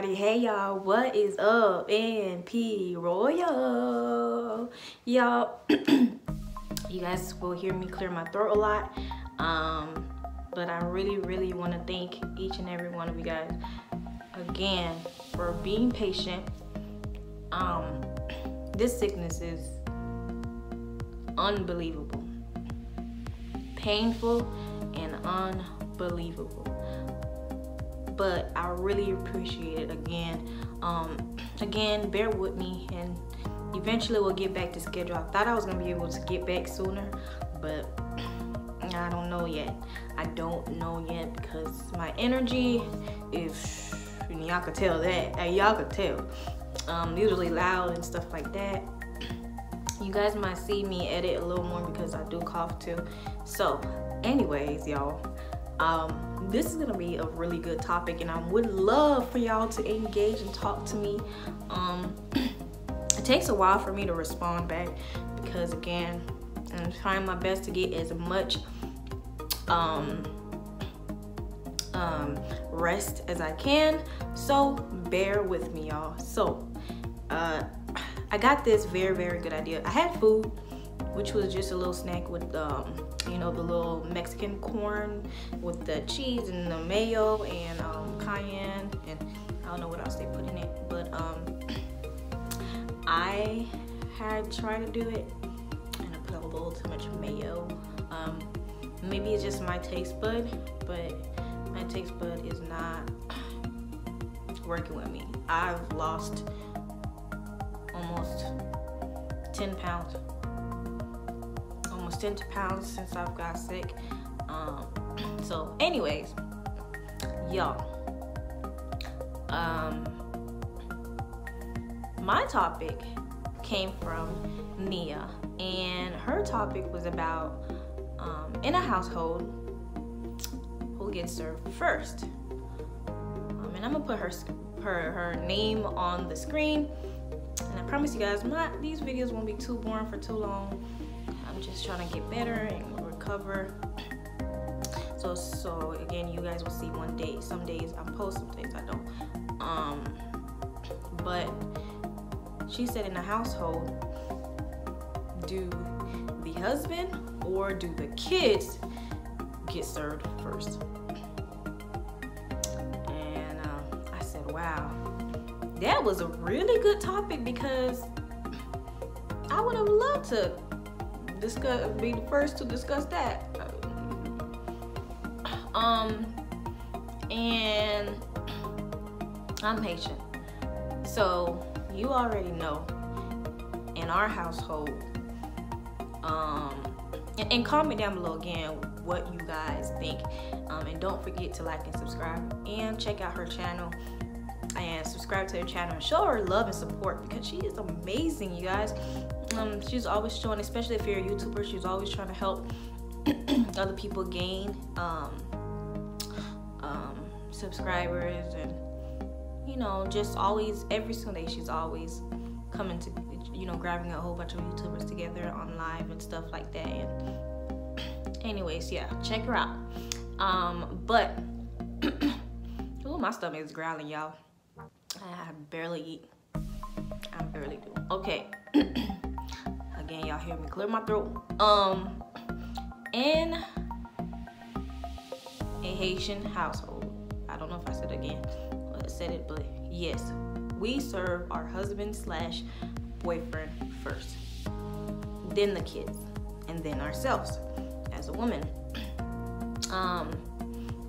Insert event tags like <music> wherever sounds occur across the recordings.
everybody. Hey y'all, what is up? NP Royal. Y'all, <clears throat> you guys will hear me clear my throat a lot. Um, but I really, really want to thank each and every one of you guys again for being patient. Um, this sickness is unbelievable, painful, and unbelievable but I really appreciate it again. Um, again, bear with me and eventually we'll get back to schedule. I thought I was gonna be able to get back sooner, but I don't know yet. I don't know yet because my energy is, y'all could tell that, y'all could tell. Um, usually loud and stuff like that. You guys might see me edit a little more because I do cough too. So anyways, y'all, um, this is gonna be a really good topic and I would love for y'all to engage and talk to me. Um, <clears throat> it takes a while for me to respond back because again, I'm trying my best to get as much um, um, rest as I can. So bear with me y'all. So uh, I got this very, very good idea. I had food, which was just a little snack with um, you know, the little Mexican corn with the cheese and the mayo and um, cayenne and I don't know what else they put in it, but um, <clears throat> I had tried to do it and I put a little too much mayo. Um, maybe it's just my taste bud, but my taste bud is not <clears throat> working with me. I've lost almost 10 pounds 10 pounds since I've got sick. Um, so, anyways, y'all. Um, my topic came from Nia, and her topic was about um, in a household who gets served first. Um, and I'm gonna put her her her name on the screen. And I promise you guys, my these videos won't be too boring for too long. Just trying to get better and recover. So, so again, you guys will see one day. Some days I post, some days I don't. Um, but she said in the household, do the husband or do the kids get served first? And um, I said, wow, that was a really good topic because I would have loved to discuss be the first to discuss that. Um and <clears throat> I'm patient. So you already know in our household, um and, and comment down below again what you guys think. Um, and don't forget to like and subscribe and check out her channel and subscribe to her channel and show her love and support because she is amazing you guys um, she's always showing, especially if you're a YouTuber, she's always trying to help <clears throat> other people gain um, um, subscribers and you know, just always every single day she's always coming to you know, grabbing a whole bunch of YouTubers together on live and stuff like that. And <clears throat> anyways, yeah, check her out. Um, but <clears throat> oh, my stomach is growling, y'all. I barely eat. I barely do. Okay. <clears throat> again y'all hear me clear my throat um in a haitian household i don't know if i said again I said it but yes we serve our husband slash boyfriend first then the kids and then ourselves as a woman <clears throat> um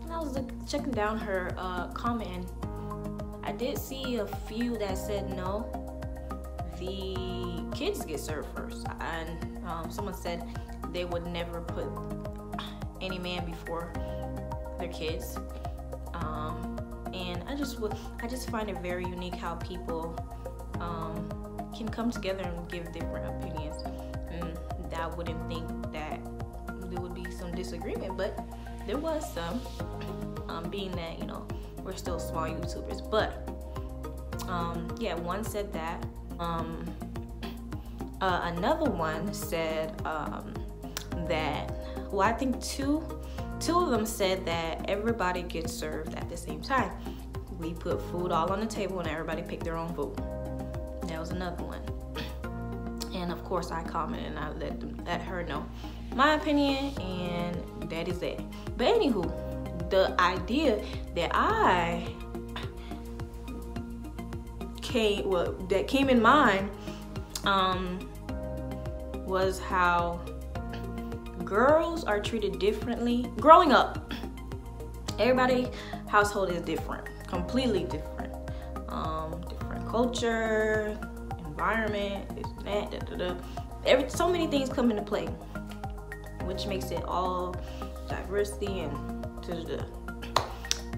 and i was checking down her uh comment i did see a few that said no the kids get served first. And um, someone said they would never put any man before their kids. Um, and I just would, I just find it very unique how people um, can come together and give different opinions. And I wouldn't think that there would be some disagreement, but there was some. Um, being that you know we're still small YouTubers, but um, yeah, one said that um, <clears throat> uh, another one said um, that, well, I think two, two of them said that everybody gets served at the same time, we put food all on the table and everybody picked their own food. That was another one. <clears throat> And of course, I commented and I let them let her know my opinion, and that is it. But anywho, the idea that I came well that came in mind um, was how girls are treated differently growing up. Everybody household is different, completely different. Um, different culture, environment, that, da, da, da. Every, so many things come into play, which makes it all diversity and.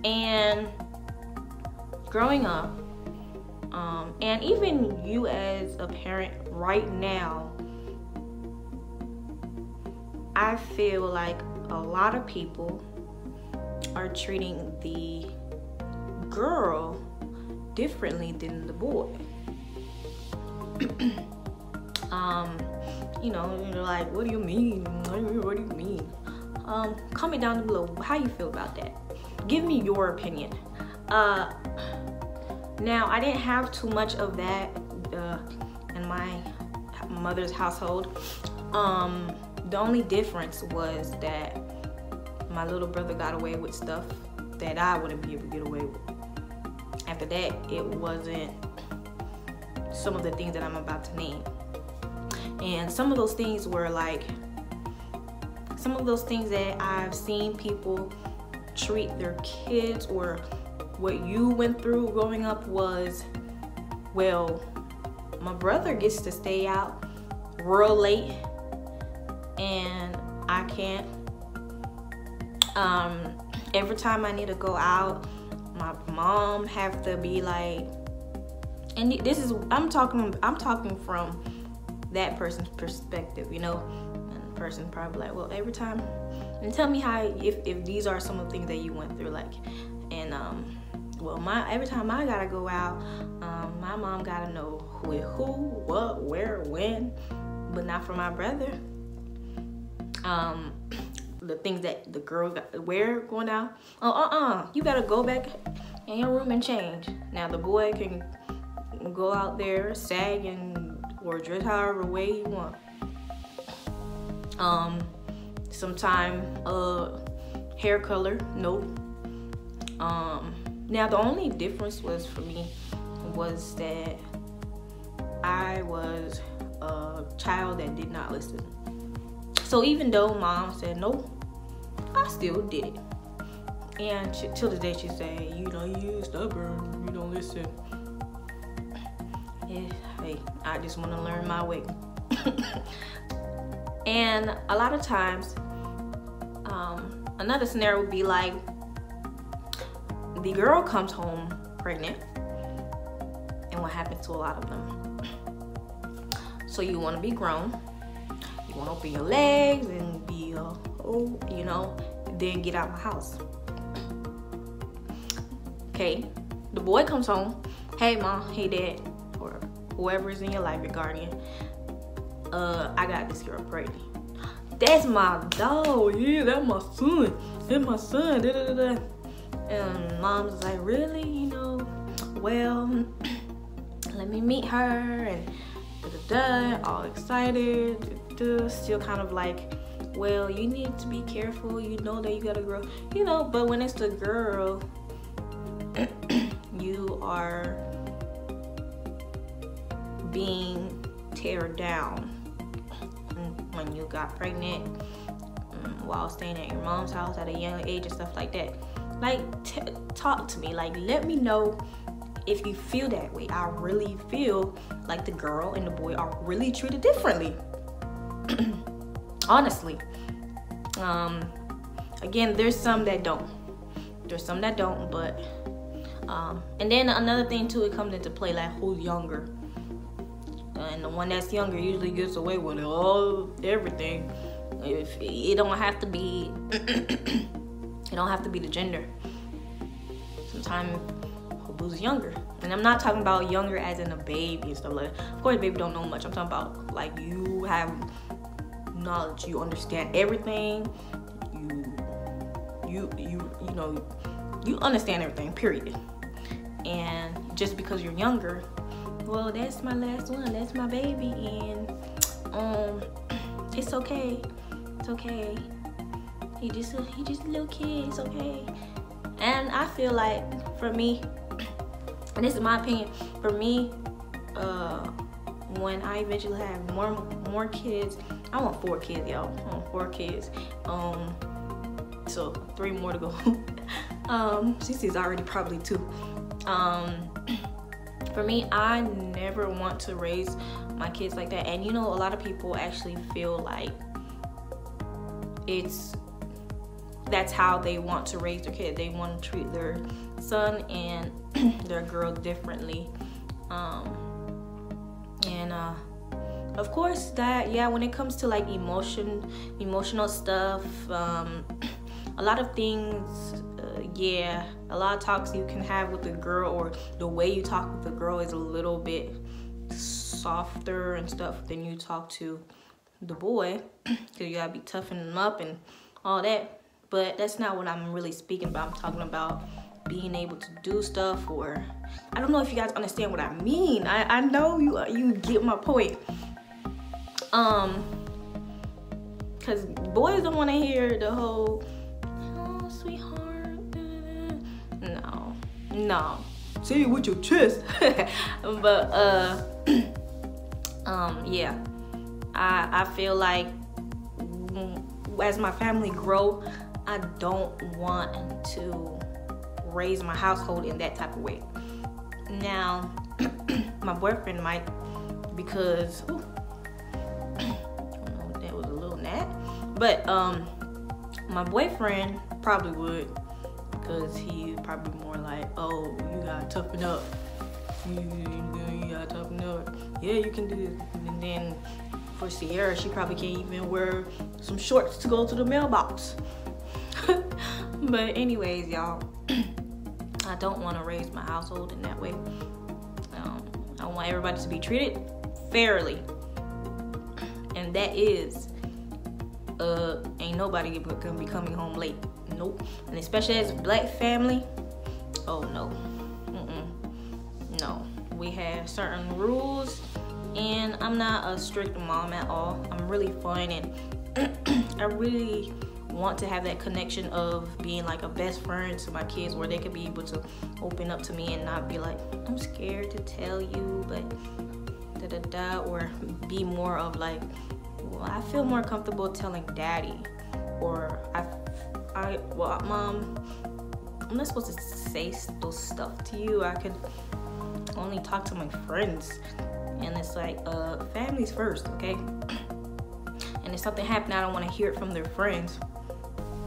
And growing up, um, and even you as a parent right now, I feel like a lot of people are treating the girl differently than the boy. <clears throat> um, you know, you're like, what do you mean? What do you mean? Um, comment down below how you feel about that. Give me your opinion. Uh, now, I didn't have too much of that uh, in my mother's household. Um, the only difference was that my little brother got away with stuff that I wouldn't be able to get away with. After that, it wasn't some of the things that I'm about to name. And some of those things were like, some of those things that I've seen people treat their kids or what you went through growing up was, well, my brother gets to stay out real late and I can't. Um, every time I need to go out, my mom have to be like, and this is I'm talking I'm talking from that person's perspective, you know. Person probably like, well, every time, and tell me how if if these are some of the things that you went through, like, and um, well, my every time I gotta go out, um, my mom gotta know who, who, what, where, when, but not for my brother. Um, the things that the girl got, wear going out. Oh, uh, uh, you gotta go back in your room and change. Now the boy can go out there, sag and or dress however way you want. Um, sometime uh, hair color, nope. Um, now the only difference was for me was that I was a child that did not listen. So even though mom said no, I still did it. And she, till the day she said, you know, you stubborn, you don't listen. Hey, I just want to learn my way. <coughs> <coughs> and a lot of times, um, another scenario would be like, the girl comes home pregnant, and what happens to a lot of them? So you want to be grown, you want to open your legs and be, uh, oh, you know, then get out my house. Okay, the boy comes home. Hey, mom. Hey, dad. Or whoever is in your life, your guardian. Uh, I got this girl pregnant. That's my dog. Yeah, that's my son. That's my son. Da, da, da. And mom's like, really? You know, well, <clears throat> let me meet her and da da da. All excited. Da, still kind of like, well, you need to be careful. You know that you gotta grow. You know, but when it's the girl, <clears throat> you are being teared down when you got pregnant um, while staying at your mom's house at a young age and stuff like that. Like talk to me. Like let me know if you feel that way. I really feel like the girl and the boy are really treated differently. <clears throat> Honestly. Um again there's some that don't. There's some that don't but um, and then another thing too, it comes into play like who's younger. And the one that's younger usually gets away with it, all everything. If it don't have to be, <clears throat> it don't have to be the gender. Sometimes who's younger, and I'm not talking about younger as in a baby and stuff like. That. Of course, baby don't know much. I'm talking about like you have knowledge, you understand everything. You, you, you, you know, you understand everything. Period and just because you're younger well that's my last one. That's my baby and um it's okay. It's okay. He just he just a little kid. It's okay. And i feel like for me <clears throat> and this is my opinion for me uh when i eventually have more more kids i want four kids y'all. I want four kids. Um so three more to go. <laughs> Um Cece's already probably two. Um for me i never want to raise my kids like that. And you know a lot of people actually feel like it's that's how they want to raise their kid. They want to treat their son and <clears throat> their girl differently. Um and uh of course that yeah when it comes to like emotion emotional stuff um <clears throat> a lot of things yeah a lot of talks you can have with the girl or the way you talk with the girl is a little bit softer and stuff than you talk to the boy because you gotta be toughening them up and all that. But that's not what i'm really speaking about. I'm talking about being able to do stuff or i don't know if you guys understand what i mean. I, I know you you get my point. Um because boys don't want to hear the whole no. Say it with your chest <laughs> but uh <clears throat> um yeah. I i feel like as my family grow i don't want to raise my household in that type of way. Now <clears throat> my boyfriend might because ooh, <clears throat> that was a little gnat but um my boyfriend probably would because he probably more like, oh, you gotta toughen up. You, you, gotta toughen up. Yeah, you can do this. And then for Sierra, she probably can't even wear some shorts to go to the mailbox. <laughs> but anyways, y'all, <clears throat> I don't want to raise my household in that way. Um, I want everybody to be treated fairly. And that is, uh, ain't nobody gonna be coming home late. Nope. And especially as a black family, oh no. Mm-mm. No. We have certain rules and I'm not a strict mom at all. I'm really fun and <clears throat> I really want to have that connection of being like a best friend to my kids where they could be able to open up to me and not be like, I'm scared to tell you, but da da da, or be more of like, well, I feel more comfortable telling daddy, or I Well, mom, I'm not supposed to say those stuff to you. I could only talk to my friends. And it's like, uh, families first, okay? <clears throat> And if something happened, I don't want to hear it from their friends.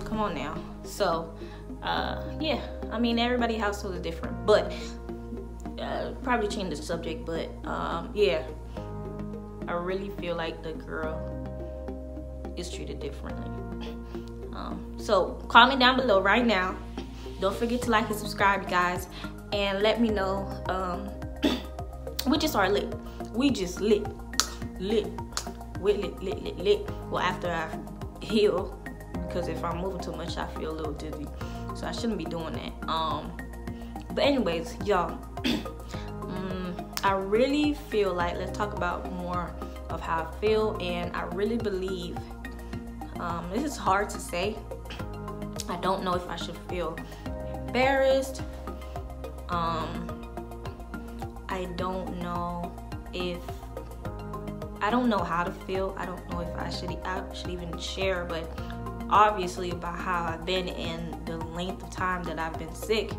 Come on now. So, uh, yeah, I mean, everybody household is different, but uh, probably change the subject, but um, yeah, I really feel like the girl is treated differently. <clears throat> Um, so comment down below right now. Don't forget to like and subscribe, you guys, and let me know. Um, <clears throat> we just are lit. We just lit, lit, lit, lit, lit, lit, lit. Well, after I heal, because if I'm moving too much, I feel a little dizzy. So I shouldn't be doing that. Um, but anyways, y'all. um, <clears throat> I really feel like let's talk about more of how I feel, and I really believe um, this is hard to say. I don't know if I should feel embarrassed. Um, I don't know if I don't know how to feel. I don't know if I should I should even share, but obviously about how I've been in the length of time that I've been sick.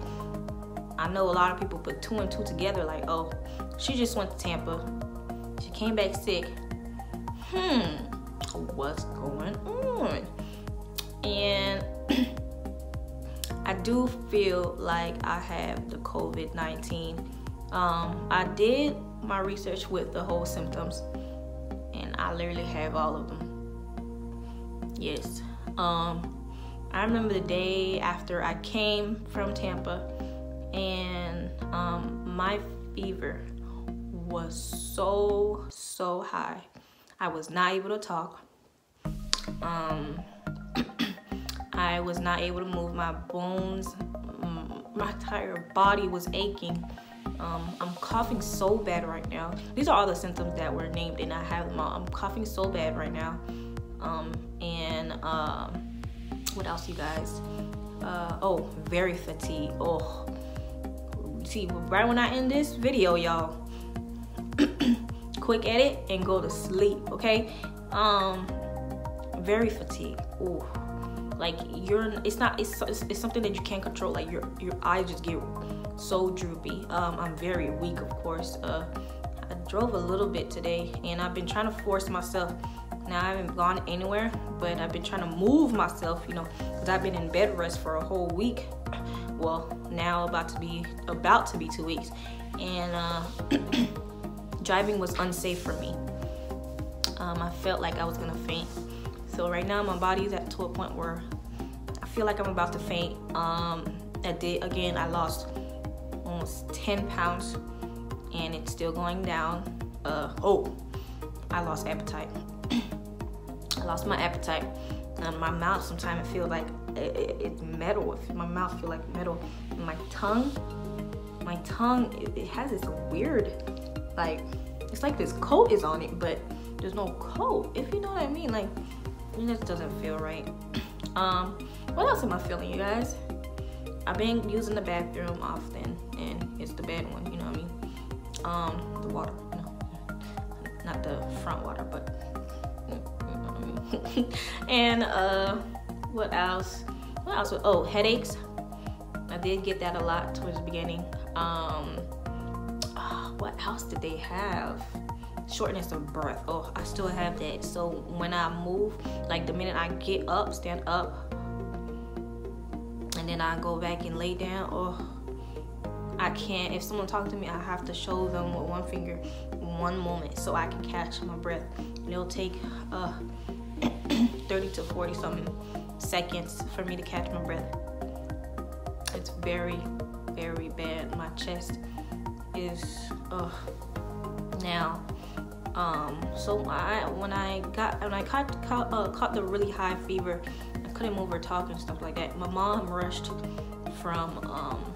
I know a lot of people put two and two together like, oh, she just went to Tampa. She came back sick. Hmm, what's going on. And <clears throat> I do feel like I have the COVID 19. Um, I did my research with the whole symptoms, and I literally have all of them. Yes. Um, I remember the day after I came from Tampa, and um, my fever was so, so high. I was not able to talk. Um, <clears throat> I was not able to move my bones. my entire body was aching. Um, I'm coughing so bad right now. These are all the symptoms that were named, and I have them all. I'm coughing so bad right now. Um, and uh, what else, you guys? Uh, oh, very fatigued. Oh, see, right when I end this video, y'all, <clears throat> quick edit and go to sleep. Okay. Um, very fatigued. Ooh like you're it's not it's, it's, something that you can't control. Like your your eyes just get so droopy. Um i'm very weak of course. Uh i drove a little bit today and i've been trying to force myself. Now i haven't gone anywhere but i've been trying to move myself you know because i've been in bed rest for a whole week. <clears throat> Well now about to be about to be two weeks. And uh <clears throat> driving was unsafe for me. Um, i felt like i was gonna faint so right now my body is at to a point where I feel like I'm about to faint. Um, I did again. I lost almost 10 pounds, and it's still going down. Uh, oh, I lost appetite. <clears throat> I lost my appetite. And my mouth sometimes it feels like it, it, it's metal. My mouth feel like metal. My tongue, my tongue, it, it has this weird, like it's like this coat is on it, but there's no coat. If you know what I mean, like it just doesn't feel right. Um, what else am I feeling, you guys? I've been using the bathroom often, and it's the bad one, you know what I mean? Um, the water, no, not the front water, but <laughs> and uh, what else? What else? Oh, headaches. I did get that a lot towards the beginning. Um, what else did they have? Shortness of breath. Oh, I still have that. So when I move, like the minute I get up, stand up, and then I go back and lay down, oh, I can't. If someone talks to me, I have to show them with one finger, one moment, so I can catch my breath. And it'll take uh, <clears throat> 30 to 40 something seconds for me to catch my breath. It's very, very bad. My chest is, uh, now um, so I when I got when I caught caught, uh, caught the really high fever, I couldn't move or talk and stuff like that. My mom rushed from um,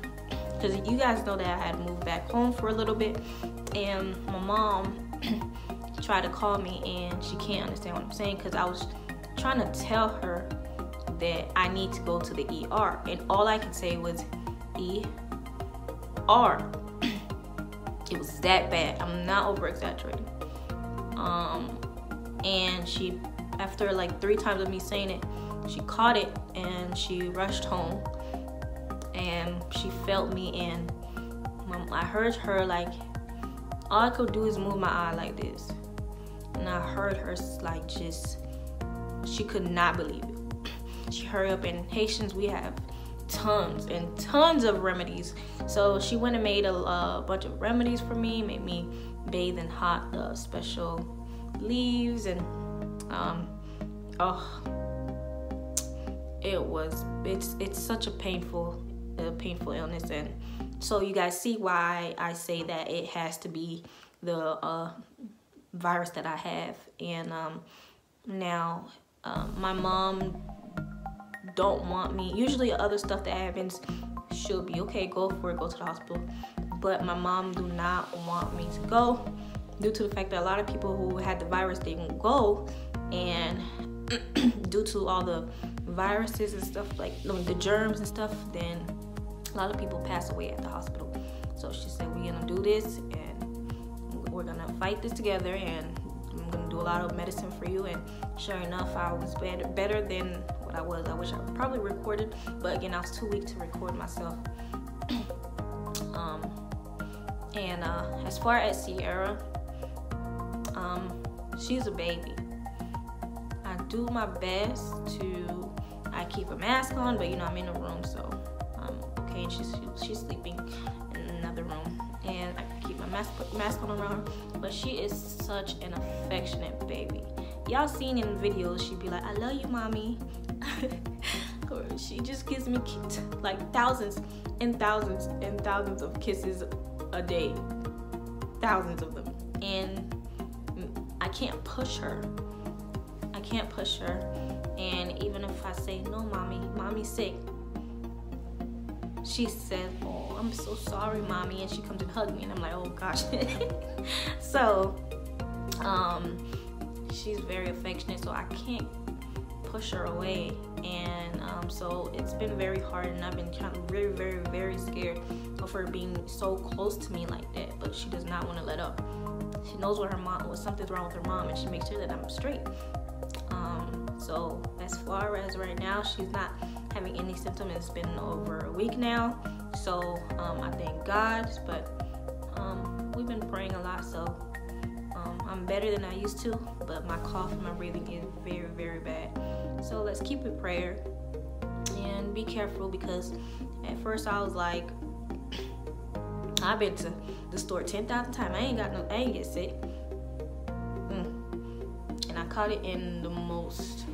because you guys know that I had moved back home for a little bit, and my mom <clears throat> tried to call me and she can't understand what I'm saying because I was trying to tell her that I need to go to the ER, and all I could say was E R. <clears throat> It was that bad. I'm not over exaggerating. Um, and she, after like three times of me saying it, she caught it and she rushed home. And she felt me, and I heard her like, all I could do is move my eye like this. And I heard her like just, she could not believe it. She hurried up, and Haitians, we have tons and tons of remedies. So she went and made a, a bunch of remedies for me, made me bathe in hot uh, special leaves and um, oh it was it's it's such a painful a painful illness. And so you guys see why I say that it has to be the uh, virus that I have. And um, now um, my mom don't want me. Usually other stuff that happens she'll be okay go for it. Go to the hospital but my mom do not want me to go due to the fact that a lot of people who had the virus didn't go. And <clears throat> due to all the viruses and stuff like the germs and stuff then a lot of people pass away at the hospital. So she said we're gonna do this and we're gonna fight this together and i'm gonna do a lot of medicine for you. And sure enough i was better better than what i was. I wish i probably recorded but again i was too weak to record myself. um and uh, as far as Sierra, um, she's a baby. I do my best to, I keep a mask on, but you know, I'm in a room, so um, okay, and she's, she's sleeping in another room. And I keep my mask, mask on around her, but she is such an affectionate baby. Y'all seen in videos, she'd be like, I love you, mommy. <laughs> she just gives me like thousands and thousands and thousands of kisses a day. Thousands of them. And I can't push her. I can't push her. And even if I say, no, mommy, mommy's sick, she said, "Oh, I'm so sorry, mommy," and she comes and hugs me, and I'm like, "Oh gosh." <laughs> so, um, she's very affectionate, so I can't push her away, and um, so it's been very hard, and I've been kind of very, very, very scared of her being so close to me like that. But she does not want to let up. She knows what her mom, what something's wrong with her mom, and she makes sure that I'm straight. Um, so as far as right now, she's not having any symptoms. It's been over a week now, so um, I thank God. But um, we've been praying a lot, so I'm better than I used to. But my cough and my breathing is very, very bad. So let's keep it prayer and be careful because at first I was like, <clears throat> I've been to the store 10,000 times. I ain't got no, I ain't get sick. Mm. And I caught it in the most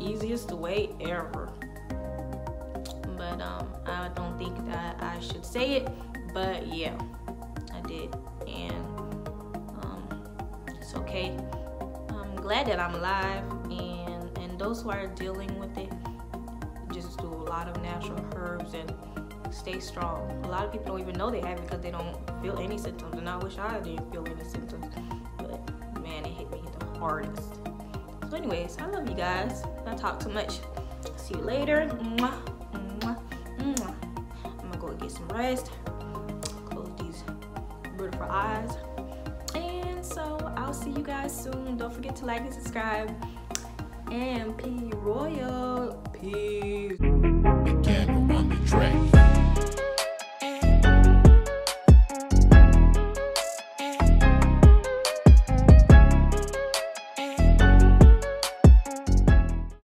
easiest way ever. But um, I don't think that I should say it, but yeah, I did. And okay. I'm glad that I'm alive. And, and those who are dealing with it, just do a lot of natural herbs and stay strong. A lot of people don't even know they have it because they don't feel any symptoms. And I wish I didn't feel any symptoms. But man, it hit me the hardest. So, anyways, I love you guys. I talk too much. See you later. Mwah, mwah, mwah. I'm gonna go get some rest. Close these beautiful eyes. I'll see you guys soon. Don't forget to like and subscribe. NP Royal. Peace.